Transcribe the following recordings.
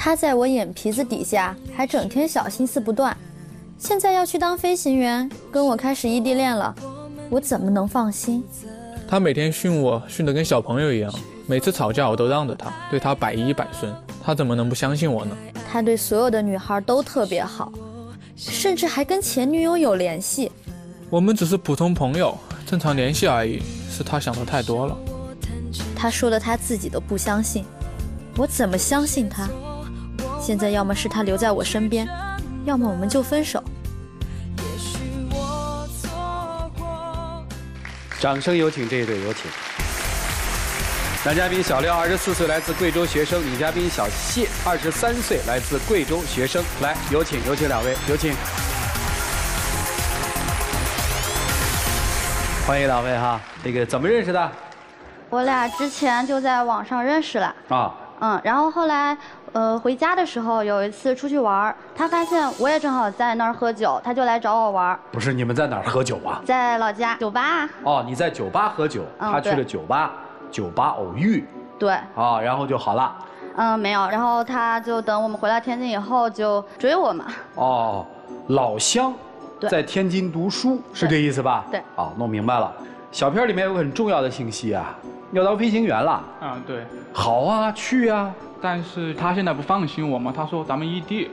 他在我眼皮子底下还整天小心思不断，现在要去当飞行员，跟我开始异地恋了，我怎么能放心？他每天训我，训得跟小朋友一样，每次吵架我都让着他，对他百依百顺，他怎么能不相信我呢？他对所有的女孩都特别好，甚至还跟前女友有联系。我们只是普通朋友，正常联系而已，是他想的太多了。他说的他自己都不相信，我怎么相信他？现在要么是他留在我身边，要么我们就分手。掌声有请这一对，有请。男嘉宾小廖，二十四岁，来自贵州学生；女嘉宾小谢，二十三岁，来自贵州学生。来，有请，有请两位，有请。欢迎两位哈，这个怎么认识的？我俩之前就在网上认识了。啊。嗯，然后后来，呃，回家的时候有一次出去玩他发现我也正好在那儿喝酒，他就来找我玩不是你们在哪儿喝酒啊？在老家酒吧。哦，你在酒吧喝酒，他去了酒吧，酒吧偶遇。对。啊，然后就好了。嗯，没有，然后他就等我们回来天津以后就追我嘛。哦，老乡。在天津读书是这意思吧？对，哦，弄明白了。小片里面有个很重要的信息啊，要当飞行员了。嗯，对。好啊，去啊。但是他现在不放心我嘛，他说咱们异地。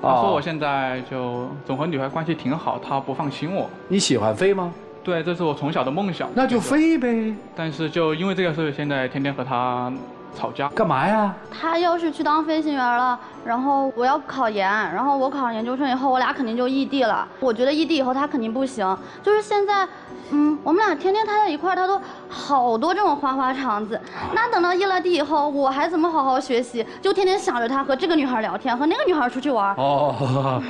他说我现在就总和女孩关系挺好，他不放心我。你喜欢飞吗？对，这是我从小的梦想。那就飞呗。但是就因为这个事，现在天天和他。吵架干嘛呀？他要是去当飞行员了，然后我要考研，然后我考上研究生以后，我俩肯定就异地了。我觉得异地以后他肯定不行。就是现在，嗯，我们俩天天待在一块儿，他都好多这种花花肠子。那等到异了地以后，我还怎么好好学习？就天天想着他和这个女孩聊天，和那个女孩出去玩。哦。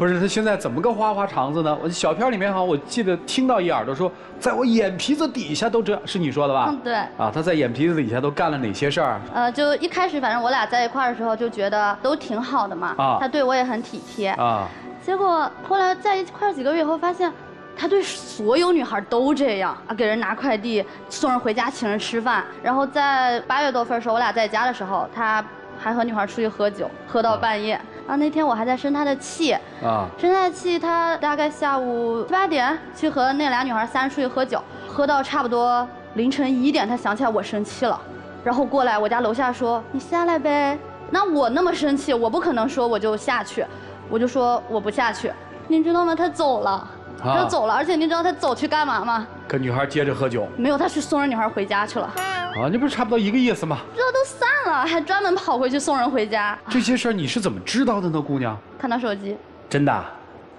不是他现在怎么个花花肠子呢？我小片里面好像我记得听到一耳朵说，在我眼皮子底下都这是你说的吧？嗯，对。啊，他在眼皮子底下都干了哪些事儿？呃，就一开始反正我俩在一块儿的时候就觉得都挺好的嘛。啊。他对我也很体贴。啊。结果后来在一块儿几个月以后，发现他对所有女孩都这样啊，给人拿快递，送人回家，请人吃饭。然后在八月多份的时候，我俩在家的时候，他。还和女孩出去喝酒，喝到半夜。然后那天我还在生他的气，啊，生他的气。他大概下午七八点去和那俩女孩三人出去喝酒，喝到差不多凌晨一点，他想起来我生气了，然后过来我家楼下说：“你下来呗。”那我那么生气，我不可能说我就下去，我就说我不下去。你知道吗？他走了，他就走了。而且您知道他走去干嘛吗？跟女孩接着喝酒。没有，他去送人女孩回家去了。啊，那不是差不多一个意思吗？这都散了，还专门跑回去送人回家。这些事儿你是怎么知道的呢，姑娘？看他手机。真的？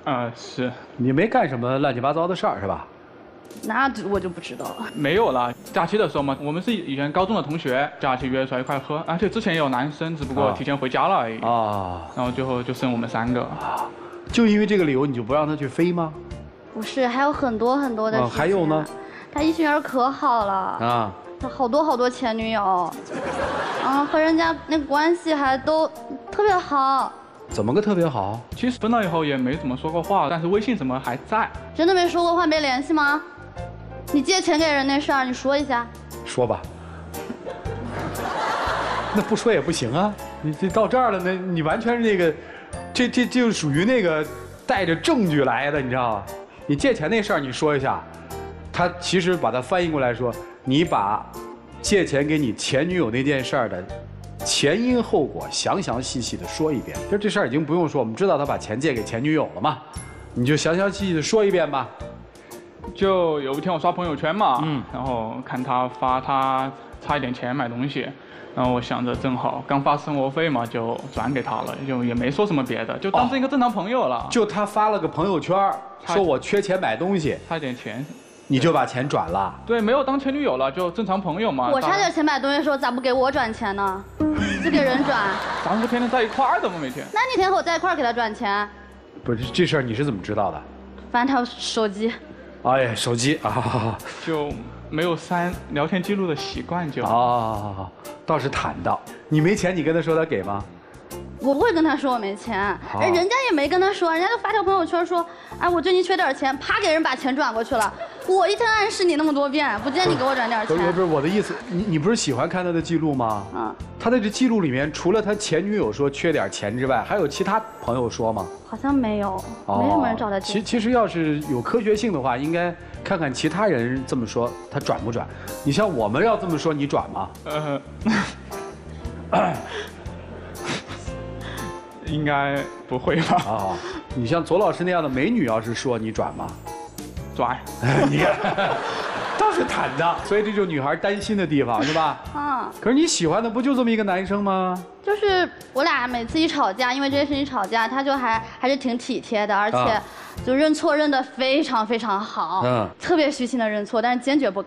啊，是。你没干什么乱七八糟的事儿是吧？那我就不知道了。没有了，假期的时候嘛，我们是以前高中的同学，假期约出来一块喝。而且之前也有男生，只不过提前回家了而已。啊。然后最后就剩我们三个。啊。就因为这个理由，你就不让他去飞吗？不是，还有很多很多的。还有呢？他异性缘可好了。啊。他好多好多前女友，啊，和人家那关系还都特别好。怎么个特别好？其实分了以后也没怎么说过话，但是微信什么还在。真的没说过话，没联系吗？你借钱给人那事儿，你说一下。说吧。那不说也不行啊！你这到这儿了，那你完全是那个，这这就属于那个带着证据来的，你知道吗？你借钱那事儿你说一下，他其实把它翻译过来说。你把借钱给你前女友那件事儿的前因后果详详细细的说一遍。就这事儿已经不用说，我们知道他把钱借给前女友了嘛，你就详详细细的说一遍吧。就有一天我刷朋友圈嘛，嗯，然后看他发他差一点钱买东西，然后我想着正好刚发生活费嘛，就转给他了，就也没说什么别的，就当成一个正常朋友了。就他发了个朋友圈，说我缺钱买东西，差点钱。你就把钱转了？对，没有当前女友了，就正常朋友嘛。我差点钱买东西的时候，咋不给我转钱呢？就给人转。咱们不天天在一块儿的吗？每天。那你天和我在一块儿给他转钱？不是这事儿你是怎么知道的？翻他手机。哎呀，手机啊。就没有删聊天记录的习惯就。啊，倒是坦荡。你没钱，你跟他说他给吗？我不会跟他说我没钱，人家也没跟他说，人家就发条朋友圈说，哎，我最近缺点钱，啪给人把钱转过去了。我一天暗示你那么多遍，不见你给我转点钱。不是不是我的意思，你你不是喜欢看他的记录吗？嗯。他的这记录里面，除了他前女友说缺点钱之外，还有其他朋友说吗？好像没有，没什么人找他。其其实要是有科学性的话，应该看看其他人这么说，他转不转？你像我们要这么说，你转吗？呃。应该不会吧？啊，你像左老师那样的美女，要是说你转吗？转。你看，倒是坦荡，所以这就是女孩担心的地方，是吧？嗯。可是你喜欢的不就这么一个男生吗？就是我俩每次一吵架，因为这件事情吵架，他就还还是挺体贴的，而且就认错认的非常非常好，嗯，特别虚心的认错，但是坚决不。